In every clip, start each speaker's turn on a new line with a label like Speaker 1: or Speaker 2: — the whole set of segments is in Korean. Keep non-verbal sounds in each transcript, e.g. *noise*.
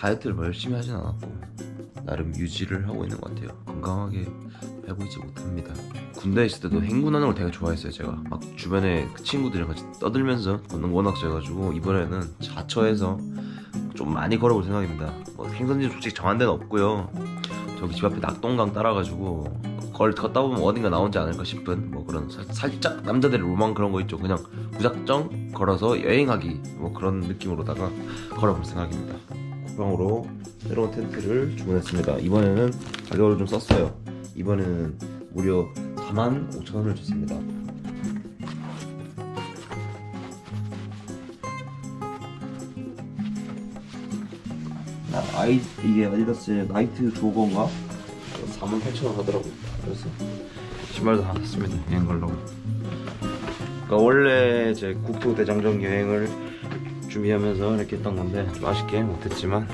Speaker 1: 다이어트를 뭐 열심히 하진 않았고 나름 유지를 하고 있는 것 같아요. 건강하게 해보이지 못합니다. 군대에 있을 때도 행군하는 걸 되게 좋아했어요. 제가 막 주변에 그 친구들이랑 같이 떠들면서 걷는 거 워낙 좋아해가지고 이번에는 자처해서 좀 많이 걸어볼 생각입니다. 뭐 행선지 솔직히 정한 데는 없고요. 저기 집 앞에 낙동강 따라가지고 걸 걷다 보면 어딘가 나오지 않을까 싶은 뭐 그런 살- 살짝 남자들의 로망 그런 거 있죠. 그냥 무작정 걸어서 여행하기 뭐 그런 느낌으로다가 걸어볼 생각입니다. 쿠팡으로 새로운 텐트를 주문했습니다. 이번에는 가격을 좀 썼어요. 이번에는 무려 4만 5천 원을 줬습니다. 나 아이 이게 아디다스의 나이트 조거인가? 4만 8천 원 하더라고요. 그래서 신발도 하나 샀습니다. 여행 가려고. 그러니까 원래 제 국토 대장정 여행을 준비하면서 이렇게 했던 건데 좀 아쉽게 못했지만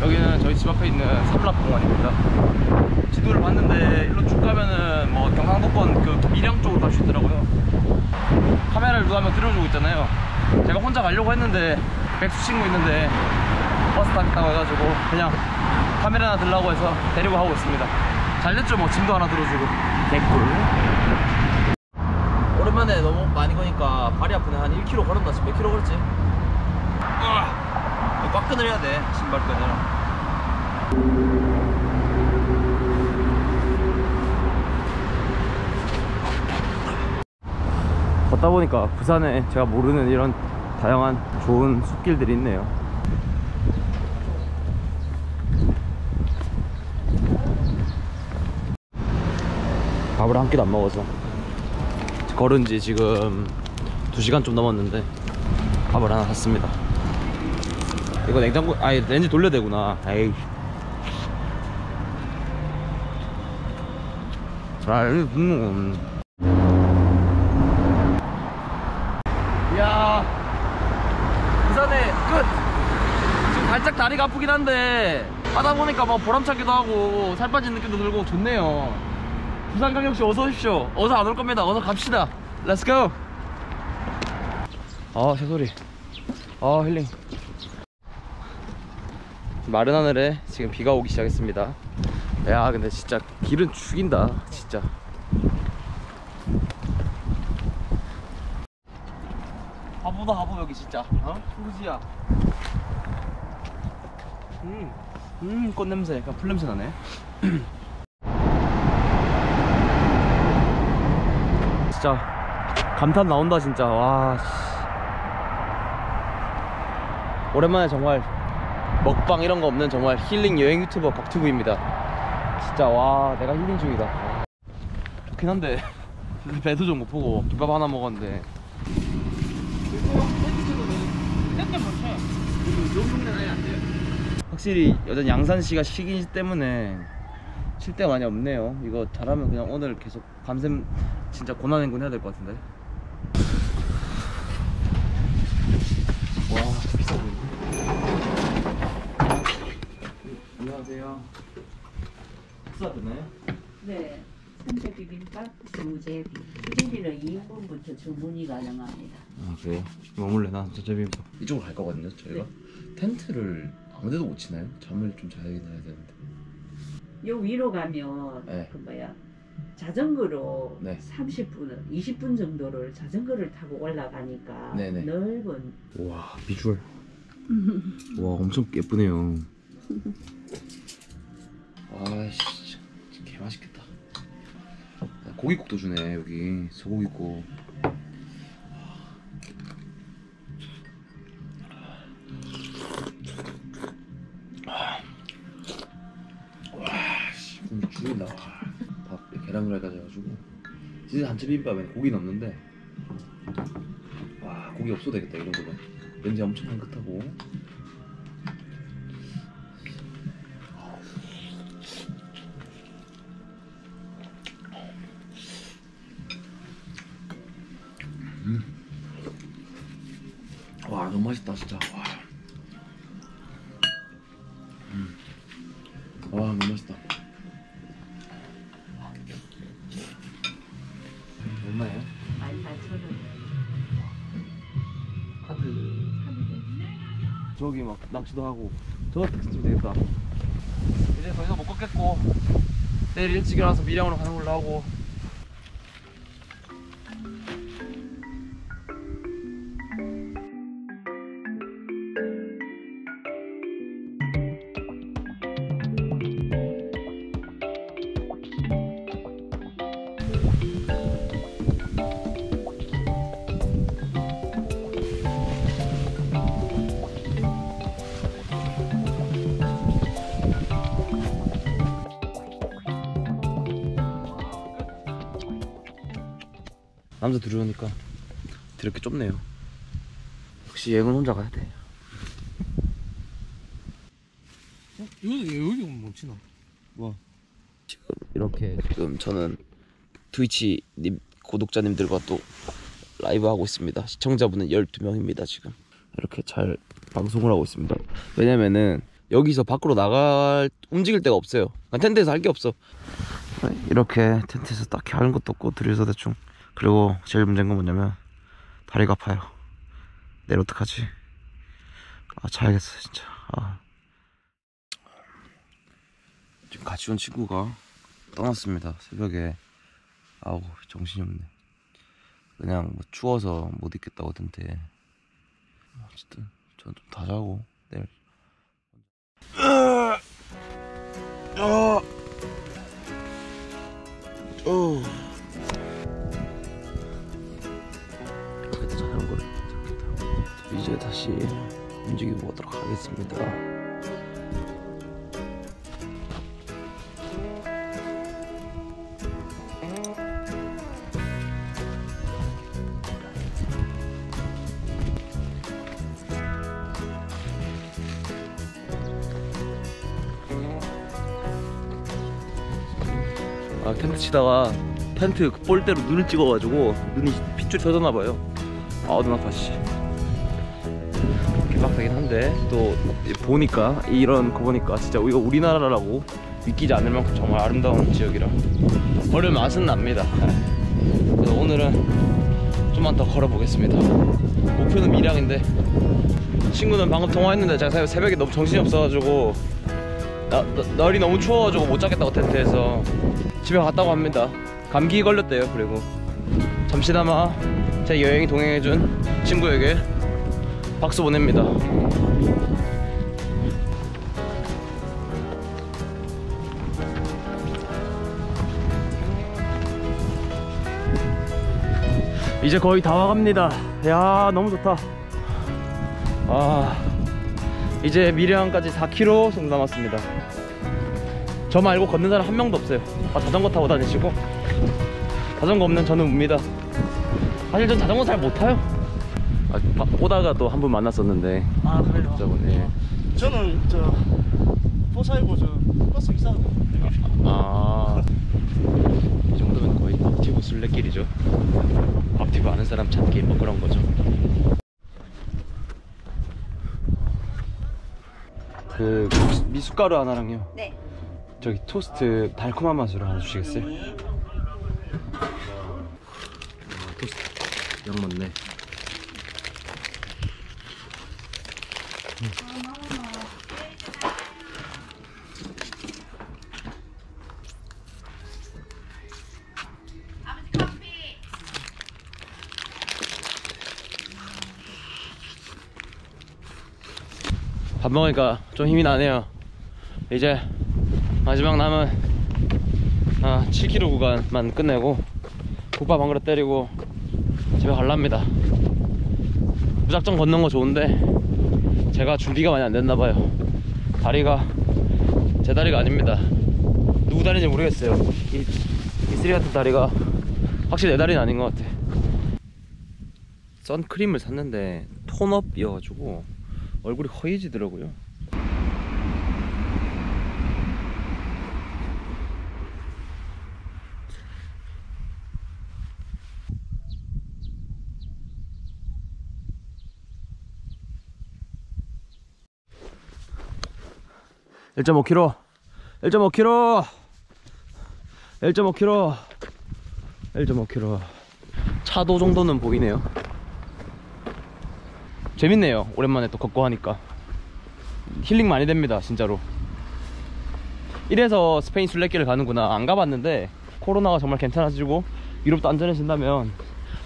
Speaker 2: 여기는 저희 집 앞에 있는 삼락공원입니다. 지도를 봤는데 일로 쭉 가면은 뭐 경상도권 그 밀양 쪽으로 갈 수 있더라고요. 카메라를 누가 한명 들어주고 있잖아요. 제가 혼자 가려고 했는데 백수 친구 있는데 버스 타겠다고 해가지고 그냥 카메라 하나 들라고 해서 데리고 하고 있습니다. 잘 됐죠 뭐 짐도 하나 들어주고 개꿀. 오랜만에 너무 많이 거니까 발이 아프네 한 1km 걸었나 지금 몇 km 걸었지? 으아! 꽉 해야 돼 신발끈을 걷다 보니까 부산에 제가 모르는 이런 다양한 좋은 숲길들이 있네요 밥을 한 끼도 안 먹어서. 걸은 지 지금 2시간 좀 넘었는데 밥을 하나 샀습니다. 이거 냉장고 아니 렌즈 돌려야 되구나. 에이. 아 음. 야 부산에 끝. 지금 발짝 다리가 아프긴 한데 하다 보니까 뭐 보람차기도 하고 살 빠진 느낌도 들고 좋네요 부산광역시 어서 오십시오. 어서 안 올 겁니다. 어서 갑시다. let's go 아 새소리. 아 힐링. 마른 하늘에 지금 비가 오기 시작했습니다. 야 근데 진짜 길은 죽인다. 진짜. 바보다 바보 여기 진짜. 어? 후지야. 음, 음 꽃냄새. 약간 풀냄새 나네 *clears throat* 진짜 감탄 나온다 진짜. 와 씨. 오랜만에 정말 먹방 이런 거 없는 정말 힐링 여행 유튜버 곽튜브입니다. 진짜 와 내가 힐링 중이다. 좋긴 한데 *laughs* 배도 좀못 보고 김밥 하나 먹었는데. 확실히 여전 양산시가 시기 때문에 쉴 데가 많이 없네요 이거 잘하면 그냥 오늘 계속 밤샘 진짜 고난행군 해야 될 것 같은데 와 비싸 보이네 안녕하세요 식사 되나요?
Speaker 3: 네. 삼색 비빔밥, 수제비. 수제비는 2인분부터 주문이 가능합니다.
Speaker 1: 아 그래요? 머물래 난 저제비빔밥 이쪽으로 갈 거거든요 저희가 텐트를 아무데도 못 치나요? 잠을 좀 해야 되는데
Speaker 3: 요 위로 가면
Speaker 1: 네.
Speaker 3: 그 뭐야 자전거로
Speaker 1: 네.
Speaker 3: 30분, 20분 정도를 자전거를 타고 올라가니까
Speaker 1: 네네.
Speaker 3: 넓은
Speaker 1: 와 비주얼 와 엄청 예쁘네요 아씨 개 맛있겠다 고기국도 주네 여기 소고기국 비빔밥에 고기 넣는데 와 고기 없어도 되겠다 이 정도면. 냄새 엄청 향긋하고. 음. 와 너무 맛있다 진짜. 와, 얼마예요?
Speaker 3: 14,000원. 카드.
Speaker 2: 저기 막 낚시도 하고 저거 택시집 되겠다. 이제 더 이상 못 걷겠고 내일 일찍 일어나서 미량으로 가는 걸로 하고 남자 둘이 오니까 이렇게 좁네요 역시 얘는 혼자 가야 돼
Speaker 4: 여기 여기 못 치나?
Speaker 2: 뭐 지금 이렇게 지금 저는 트위치 님 구독자님들과 또 라이브 하고 있습니다. 시청자분은 12명입니다, 지금. 이렇게 잘 방송을 하고 있습니다. 왜냐면은 여기서 밖으로 나갈 움직일 데가 없어요. 그냥 텐트에서 할 게 없어. 이렇게 텐트에서 딱히 하는 것도 없고 둘이서 대충 그리고 제일 문제인 건 뭐냐면 다리가 아파요. 내일 어떡하지? 아 자야겠어 진짜. 아. 지금 같이 온 친구가 떠났습니다 새벽에 아우 정신이 없네 그냥 뭐 추워서 못 있겠다고 하던데 어쨌든 전 좀 다 자고 내일 그래 다시 움직여 보도록 하겠습니다. 아 텐트 치다가 텐트 그 볼대로 눈을 찍어가지고 눈이 핏줄 젖었나봐요. 아우 눈 아파 씨 개박하긴 한데 또 보니까 이런 거 보니까 진짜 이거 우리나라라고 믿기지 않을 만큼 정말 아름다운 지역이라 걸을 맛은 납니다 그래서 오늘은 좀만 더 걸어보겠습니다 목표는 밀양인데 친구는 방금 통화했는데 제가 새- 새벽에 너무 정신이 없어가지고 나, 나- 날이 너무 추워가지고 못 자겠다고 텐트에서 집에 갔다고 합니다. 감기 걸렸대요. 그리고 잠시나마 제 여행이 동행해준 친구에게 박수 보냅니다. 이제 거의 다 와갑니다. 야 너무 좋다. 아 이제 미래항까지 4km 정도 남았습니다. 저 말고 걷는 사람 한 명도 없어요. 다 자전거 타고 다니시고 자전거 없는 저는 웁니다. 사실 전 자전거 잘 못 타요. 아, 바- 오다가 또 한 분 만났었는데
Speaker 4: 아 그래요?
Speaker 2: 저분 예.
Speaker 4: 저는 저 포사이고 저 버스 기사
Speaker 2: 아. 이 정도면 거의 밥티브 술래길이죠. 밥티브 아는 사람 찾기 뭐 그런 거죠. 그 미숫가루 하나랑요.
Speaker 5: 네.
Speaker 2: 저기 토스트 달콤한 맛으로 하나 주시겠어요?
Speaker 5: 네.
Speaker 2: 토스트 양 많네. 밥 먹으니까 좀 힘이 나네요. 이제 마지막 남은 아, 7km 구간만 끝내고 국밥 한 그릇 때리고 집에 갈랍니다. 무작정 걷는 거 좋은데 제가 준비가 많이 안 됐나 봐요. 다리가 제 다리가 아닙니다. 누구 다리인지 모르겠어요. 이, 이 쓰레기 같은 다리가 확실히 내 다리는 아닌 것 같아. 선크림을 샀는데 톤업이어가지고 얼굴이 허해지더라고요. (1.5 km) (1.5 km) (1.5 km) (1.5 km) 차도 정도는 보이네요. 재밌네요. 오랜만에 또 걷고 하니까. 힐링 많이 됩니다 진짜로. 이래서 스페인 순례길을 가는구나. 안 가봤는데 코로나가 정말 괜찮아지고 유럽도 안전해진다면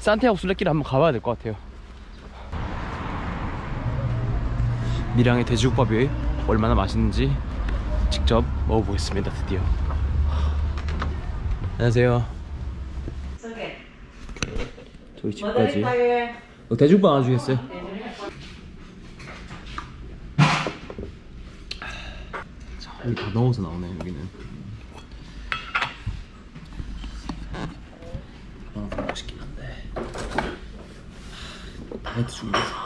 Speaker 2: 산티아고 순례길을 한번 가봐야 될 것 같아요. 밀양의 돼지국밥이 얼마나 맛있는지 직접 먹어보겠습니다 드디어 안녕하세요. 저희
Speaker 3: 뭐들
Speaker 2: 집까지? 어, 돼지국밥 하나 주겠어요? 자, 여기 다 넣어서 나오네 여기는 아, 맛있긴 한데 다이어트 중이라서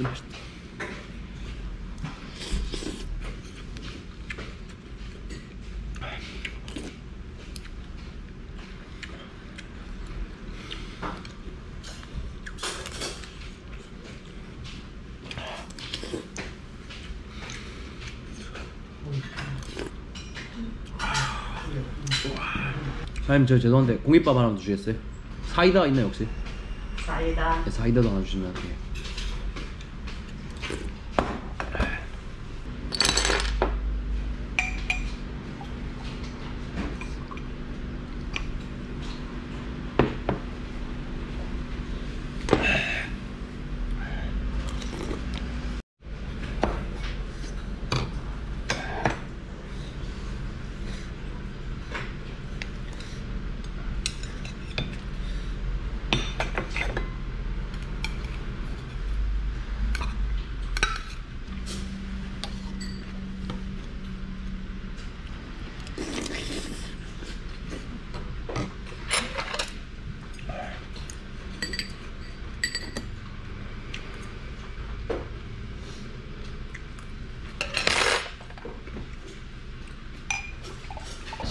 Speaker 2: 좀 맛있다 사장님 저 죄송한데 공깃밥 하나 주시겠어요? 사이다 있나요 혹시?
Speaker 3: 사이다.
Speaker 2: 네, 사이다도 하나 주시면 돼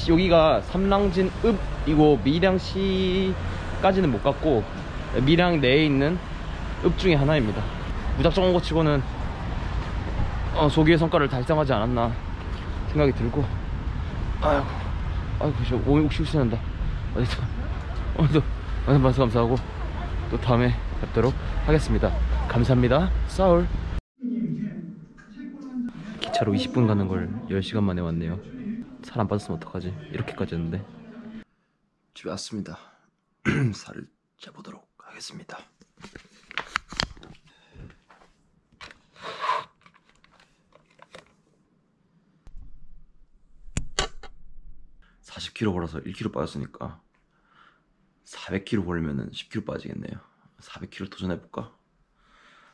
Speaker 2: 여기가 삼랑진 읍이고 밀양시까지는 못 갔고 밀양 내에 있는 읍 중에 하나입니다. 무작정 온것 치고는 어, 소기의 성과를 달성하지 않았나 생각이 들고 아이고 아이고 저 몸이 욱신욱신한다 어디서 오늘도 많은 말씀 감사하고 또 다음에 뵙도록 하겠습니다. 감사합니다. 서울 기차로 20분 가는 걸 10시간 만에 왔네요. 살 안 빠졌으면 어떡하지? 이렇게까지 했는데 집에 왔습니다. *clears throat* 살을 재보도록 하겠습니다. (40kg) 걸어서 (1kg) 빠졌으니까 (400kg) 걸면은 (10kg) 빠지겠네요 (400kg) 도전해볼까?